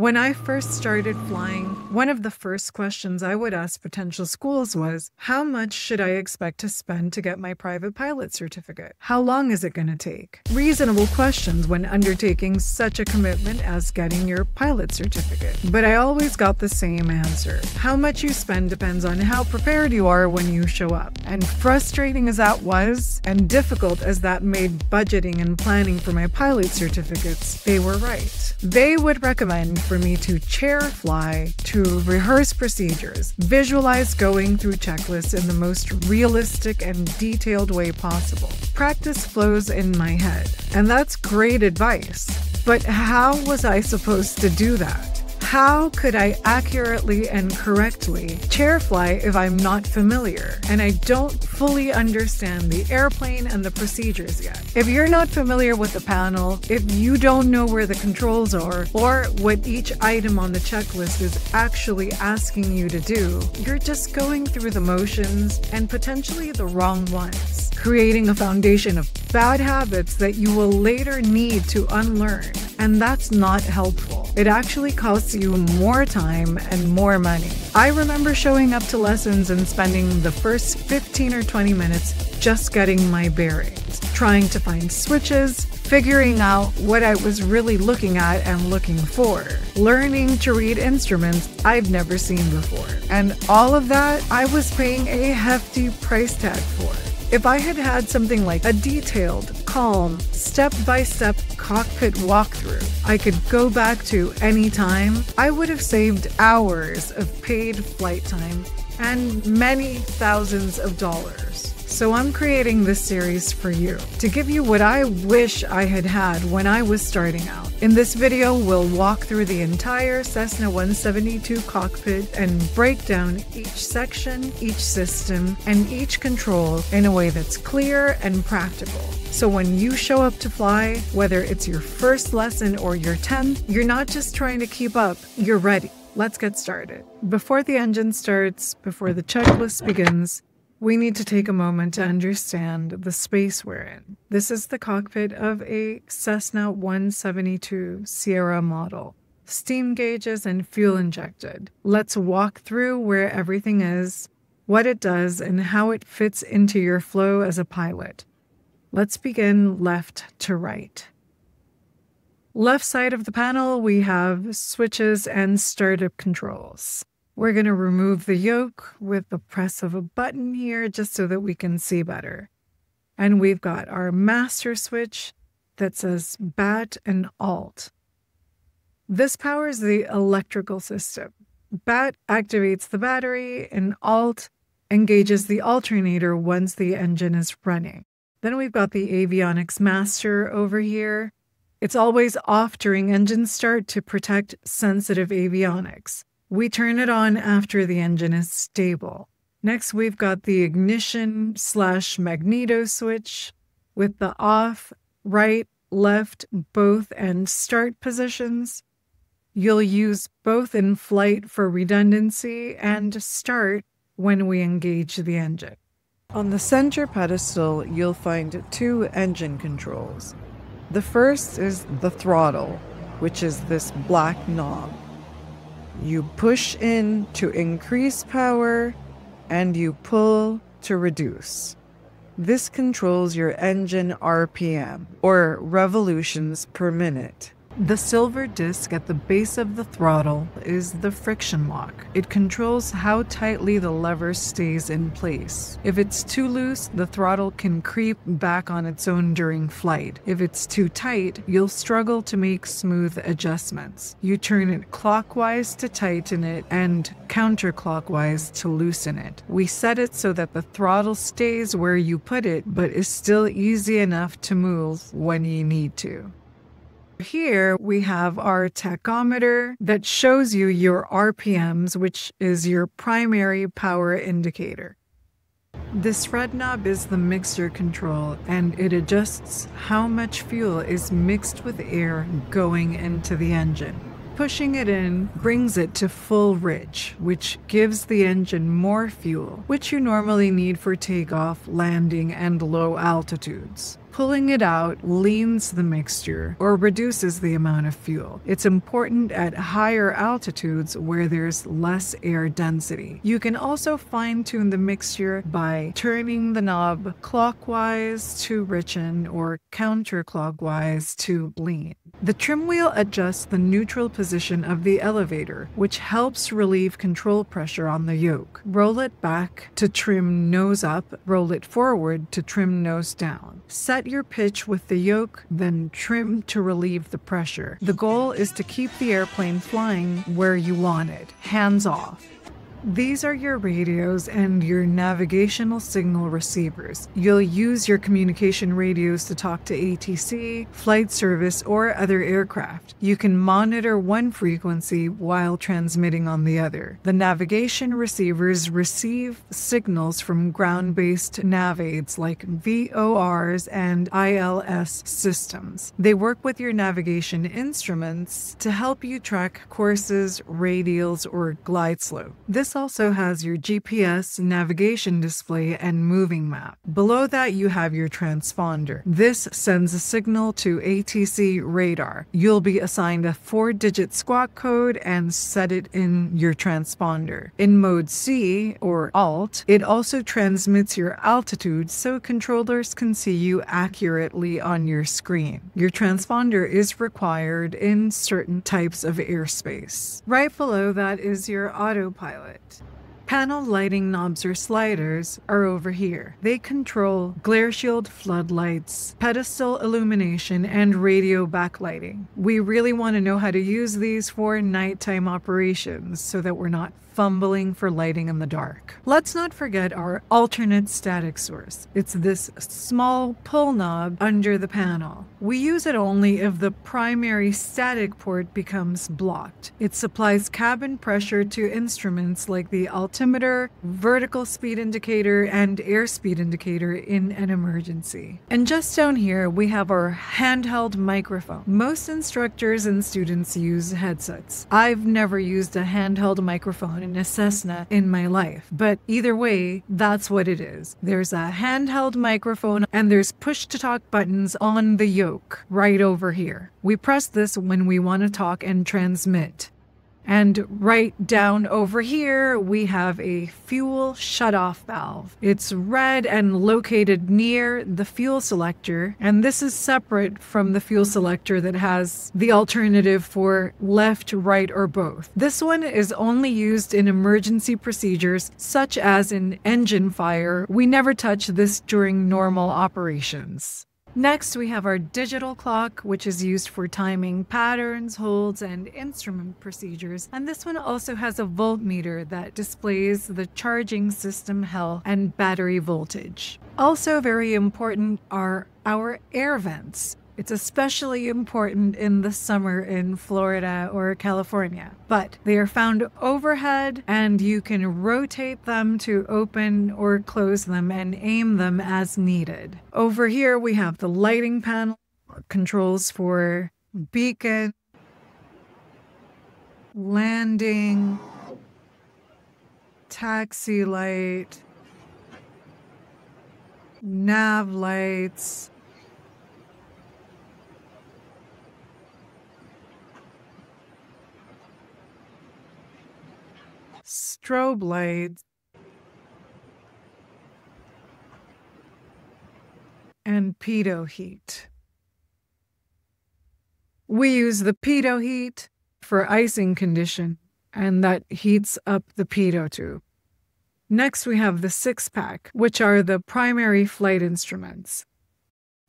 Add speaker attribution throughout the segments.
Speaker 1: When I first started flying, one of the first questions I would ask potential schools was How much should I expect to spend to get my private pilot certificate? How long is it going to take? Reasonable questions when undertaking such a commitment as getting your pilot certificate. But I always got the same answer How much you spend depends on how prepared you are when you show up. And frustrating as that was, and difficult as that made budgeting and planning for my pilot certificates, they were right. They would recommend for me to chair fly, to rehearse procedures, visualize going through checklists in the most realistic and detailed way possible, practice flows in my head. And that's great advice. But how was I supposed to do that? How could I accurately and correctly chair fly if I'm not familiar and I don't fully understand the airplane and the procedures yet? If you're not familiar with the panel, if you don't know where the controls are or what each item on the checklist is actually asking you to do, you're just going through the motions and potentially the wrong ones, creating a foundation of bad habits that you will later need to unlearn. And that's not helpful. It actually costs you more time and more money. I remember showing up to lessons and spending the first 15 or 20 minutes just getting my bearings, trying to find switches, figuring out what I was really looking at and looking for, learning to read instruments I've never seen before. And all of that I was paying a hefty price tag for. If I had had something like a detailed, calm, step by step cockpit walkthrough I could go back to any time, I would have saved hours of paid flight time and many thousands of dollars. So I'm creating this series for you to give you what I wish I had had when I was starting out. In this video, we'll walk through the entire Cessna 172 cockpit and break down each section, each system, and each control in a way that's clear and practical. So when you show up to fly, whether it's your first lesson or your 10th, you're not just trying to keep up, you're ready. Let's get started. Before the engine starts, before the checklist begins, we need to take a moment to understand the space we're in. This is the cockpit of a Cessna 172 Sierra model. Steam gauges and fuel injected. Let's walk through where everything is, what it does, and how it fits into your flow as a pilot. Let's begin left to right. Left side of the panel, we have switches and startup controls. We're going to remove the yoke with the press of a button here just so that we can see better. And we've got our master switch that says BAT and ALT. This powers the electrical system. BAT activates the battery and ALT engages the alternator once the engine is running. Then we've got the avionics master over here. It's always off during engine start to protect sensitive avionics. We turn it on after the engine is stable. Next, we've got the ignition slash magneto switch with the off, right, left, both, and start positions. You'll use both in flight for redundancy and start when we engage the engine. On the center pedestal, you'll find two engine controls. The first is the throttle, which is this black knob. You push in to increase power and you pull to reduce. This controls your engine RPM or revolutions per minute. The silver disc at the base of the throttle is the friction lock. It controls how tightly the lever stays in place. If it's too loose, the throttle can creep back on its own during flight. If it's too tight, you'll struggle to make smooth adjustments. You turn it clockwise to tighten it and counterclockwise to loosen it. We set it so that the throttle stays where you put it but is still easy enough to move when you need to. Here we have our tachometer that shows you your RPMs, which is your primary power indicator. This red knob is the mixture control and it adjusts how much fuel is mixed with air going into the engine. Pushing it in brings it to full rich, which gives the engine more fuel, which you normally need for takeoff, landing, and low altitudes. Pulling it out leans the mixture or reduces the amount of fuel. It's important at higher altitudes where there's less air density. You can also fine tune the mixture by turning the knob clockwise to richen or counterclockwise to lean. The trim wheel adjusts the neutral position of the elevator, which helps relieve control pressure on the yoke. Roll it back to trim nose up, roll it forward to trim nose down. Set your pitch with the yoke, then trim to relieve the pressure. The goal is to keep the airplane flying where you want it, hands off. These are your radios and your navigational signal receivers. You'll use your communication radios to talk to ATC, flight service, or other aircraft. You can monitor one frequency while transmitting on the other. The navigation receivers receive signals from ground based nav aids like VORs and ILS systems. They work with your navigation instruments to help you track courses, radials, or glide slope. This also has your GPS navigation display and moving map. Below that, you have your transponder. This sends a signal to ATC radar. You'll be assigned a four digit squawk code and set it in your transponder. In mode C or Alt, it also transmits your altitude so controllers can see you accurately on your screen. Your transponder is required in certain types of airspace. Right below that is your autopilot. Panel lighting knobs or sliders are over here. They control glare shield floodlights, pedestal illumination, and radio backlighting. We really want to know how to use these for nighttime operations so that we're not fumbling for lighting in the dark. Let's not forget our alternate static source. It's this small pull knob under the panel. We use it only if the primary static port becomes blocked. It supplies cabin pressure to instruments like the altimeter, vertical speed indicator, and airspeed indicator in an emergency. And just down here, we have our handheld microphone. Most instructors and students use headsets. I've never used a handheld microphone in a Cessna in my life, but either way, that's what it is. There's a handheld microphone and there's push to talk buttons on the yoke right over here. We press this when we want to talk and transmit. And right down over here, we have a fuel shutoff valve. It's red and located near the fuel selector, and this is separate from the fuel selector that has the alternative for left, right, or both. This one is only used in emergency procedures, such as in engine fire. We never touch this during normal operations. Next, we have our digital clock, which is used for timing patterns, holds, and instrument procedures. And this one also has a voltmeter that displays the charging system health and battery voltage. Also, very important are our air vents. It's especially important in the summer in Florida or California. But they are found overhead and you can rotate them to open or close them and aim them as needed. Over here we have the lighting panel, controls for beacon, landing, taxi light, nav lights, strobe lights, and pitot heat. We use the pitot heat for icing condition, and that heats up the pitot tube. Next, we have the six pack, which are the primary flight instruments.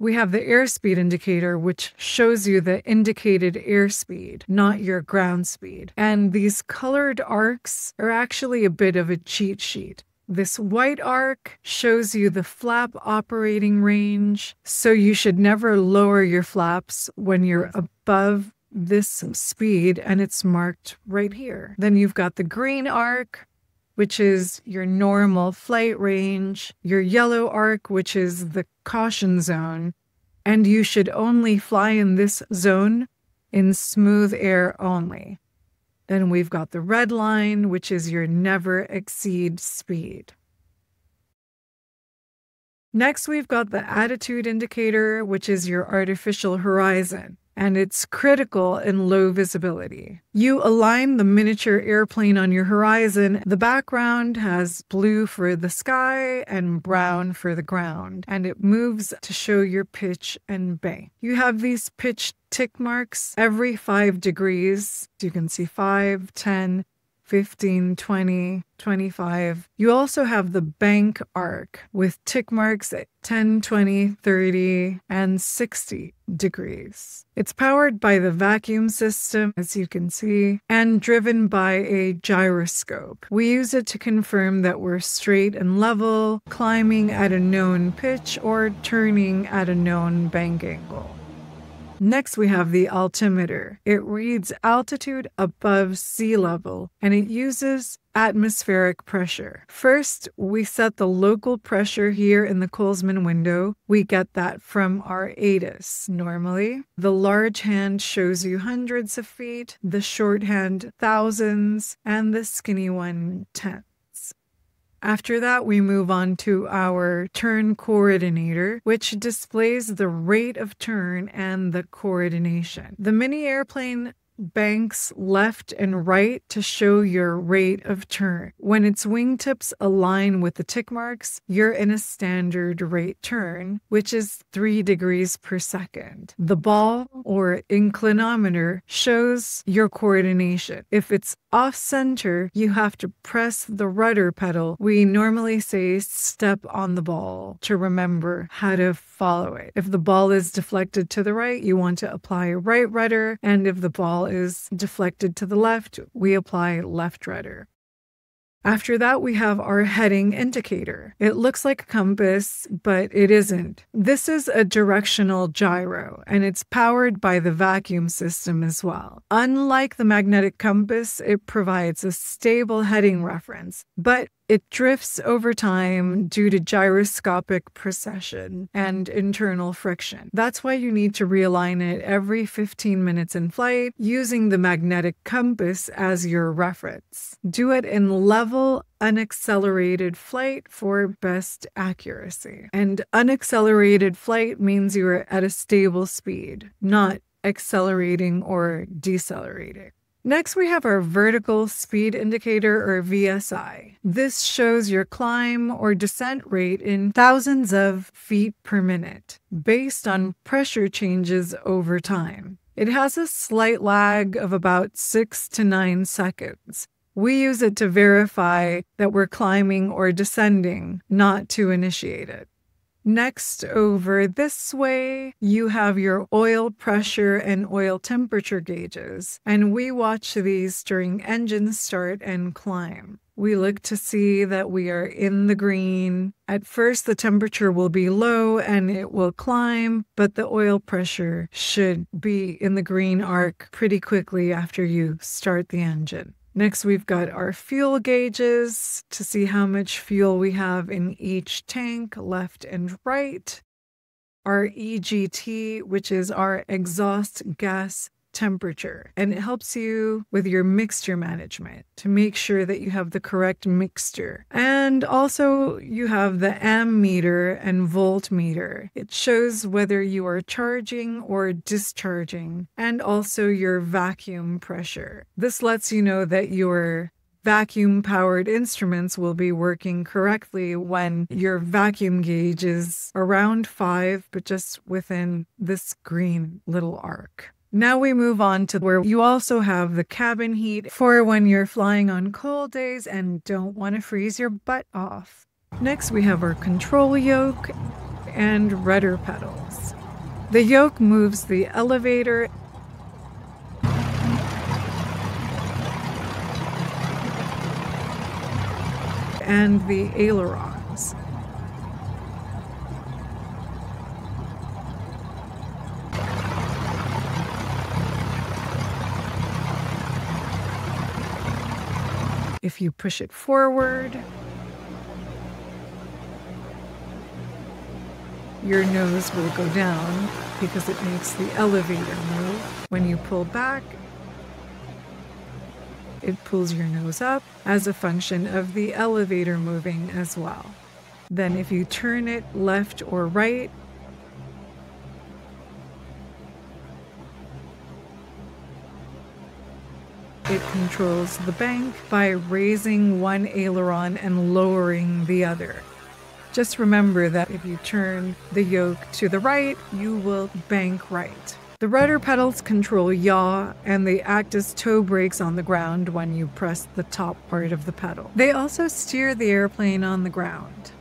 Speaker 1: We have the airspeed indicator, which shows you the indicated airspeed, not your ground speed. And these colored arcs are actually a bit of a cheat sheet. This white arc shows you the flap operating range, so you should never lower your flaps when you're above this speed, and it's marked right here. Then you've got the green arc, which is your normal flight range, your yellow arc, which is the caution zone, and you should only fly in this zone in smooth air only. Then we've got the red line, which is your never exceed speed. Next, we've got the attitude indicator, which is your artificial horizon and it's critical in low visibility. You align the miniature airplane on your horizon. The background has blue for the sky and brown for the ground, and it moves to show your pitch and bank. You have these pitch tick marks every five degrees. You can see 5, 10, 15, 20, 25. You also have the bank arc with tick marks at 10, 20, 30, and 60 degrees. It's powered by the vacuum system, as you can see, and driven by a gyroscope. We use it to confirm that we're straight and level, climbing at a known pitch, or turning at a known bank angle. Next, we have the altimeter. It reads altitude above sea level and it uses atmospheric pressure. First, we set the local pressure here in the Kollsman window. We get that from our ATIS normally. The large hand shows you hundreds of feet, the short hand thousands, and the skinny one ten. After that, we move on to our turn coordinator, which displays the rate of turn and the coordination. The mini airplane banks left and right to show your rate of turn. When its wingtips align with the tick marks, you're in a standard rate turn, which is 3 degrees per second. The ball or inclinometer shows your coordination. If it's off center, you have to press the rudder pedal. We normally say step on the ball to remember how to follow it. If the ball is deflected to the right, you want to apply a right rudder. And if the ball is deflected to the left, we apply left rudder. After that, we have our heading indicator. It looks like a compass, but it isn't. This is a directional gyro, and it's powered by the vacuum system as well. Unlike the magnetic compass, it provides a stable heading reference, but it drifts over time due to gyroscopic precession and internal friction. That's why you need to realign it every 15 minutes in flight using the magnetic compass as your reference. Do it in level unaccelerated flight for best accuracy. And unaccelerated flight means you're at a stable speed, not accelerating or decelerating. Next, we have our vertical speed indicator or VSI. This shows your climb or descent rate in thousands of feet per minute based on pressure changes over time. It has a slight lag of about six to nine seconds. We use it to verify that we're climbing or descending, not to initiate it. Next, over this way, you have your oil pressure and oil temperature gauges, and we watch these during engine start and climb. We look to see that we are in the green. At first, the temperature will be low and it will climb, but the oil pressure should be in the green arc pretty quickly after you start the engine. Next, we've got our fuel gauges to see how much fuel we have in each tank, left and right. Our EGT, which is our exhaust gas temperature and it helps you with your mixture management to make sure that you have the correct mixture. And also, you have the ammeter and voltmeter. It shows whether you are charging or discharging, and also your vacuum pressure. This lets you know that your vacuum powered instruments will be working correctly when your vacuum gauge is around five, but just within this green little arc. Now we move on to where you also have the cabin heat for when you're flying on cold days and don't want to freeze your butt off. Next, we have our control yoke and rudder pedals. The yoke moves the elevator and the ailerons. If you push it forward, your nose will go down because it makes the elevator move. When you pull back, it pulls your nose up as a function of the elevator moving as well. Then if you turn it left or right, controls the bank by raising one aileron and lowering the other. Just remember that if you turn the yoke to the right, you will bank right. The rudder pedals control yaw and they act as toe brakes on the ground when you press the top part of the pedal. They also steer the airplane on the ground.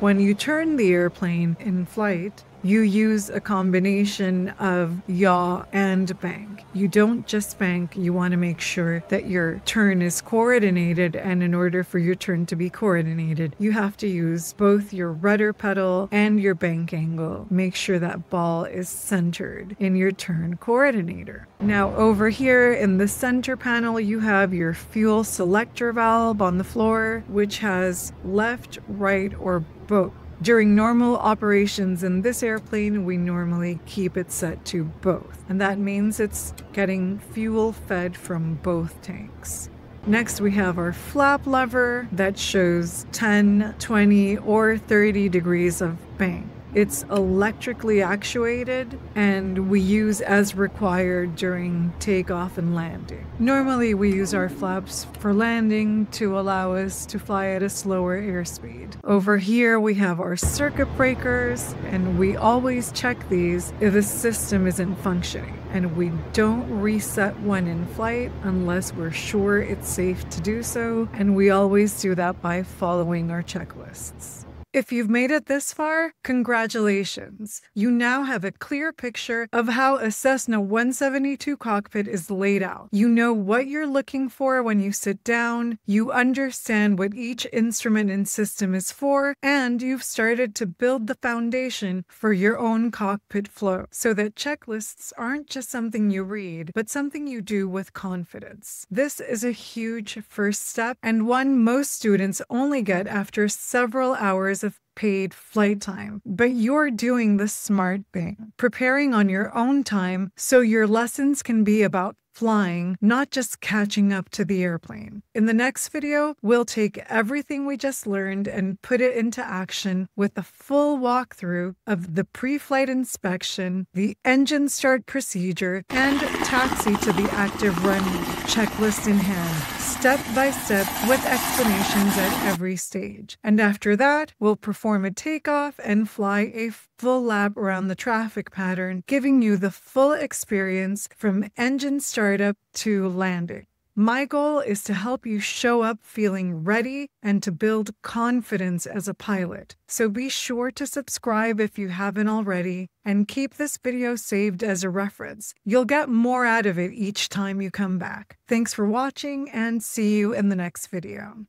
Speaker 1: When you turn the airplane in flight, you use a combination of yaw and bank. You don't just bank, you want to make sure that your turn is coordinated. And in order for your turn to be coordinated, you have to use both your rudder pedal and your bank angle. Make sure that ball is centered in your turn coordinator. Now, over here in the center panel, you have your fuel selector valve on the floor, which has left, right, or both. During normal operations in this airplane, we normally keep it set to both, and that means it's getting fuel fed from both tanks. Next, we have our flap lever that shows 10, 20, or 30 degrees of bank. It's electrically actuated and we use as required during takeoff and landing. Normally, we use our flaps for landing to allow us to fly at a slower airspeed. Over here, we have our circuit breakers, and we always check these if the system isn't functioning. And we don't reset one in flight unless we're sure it's safe to do so, and we always do that by following our checklists. If you've made it this far, congratulations. You now have a clear picture of how a Cessna 172 cockpit is laid out. You know what you're looking for when you sit down, you understand what each instrument and system is for, and you've started to build the foundation for your own cockpit flow so that checklists aren't just something you read, but something you do with confidence. This is a huge first step and one most students only get after several hours of paid flight time, but you're doing the smart thing, preparing on your own time so your lessons can be about flying, not just catching up to the airplane. In the next video, we'll take everything we just learned and put it into action with a full walkthrough of the pre-flight inspection, the engine start procedure, and taxi to the active run checklist in hand, step by step with explanations at every stage. And after that, we'll perform a takeoff and fly a full lap around the traffic pattern, giving you the full experience from engine startup to landing. My goal is to help you show up feeling ready and to build confidence as a pilot. So be sure to subscribe if you haven't already and keep this video saved as a reference. You'll get more out of it each time you come back. Thanks for watching and see you in the next video.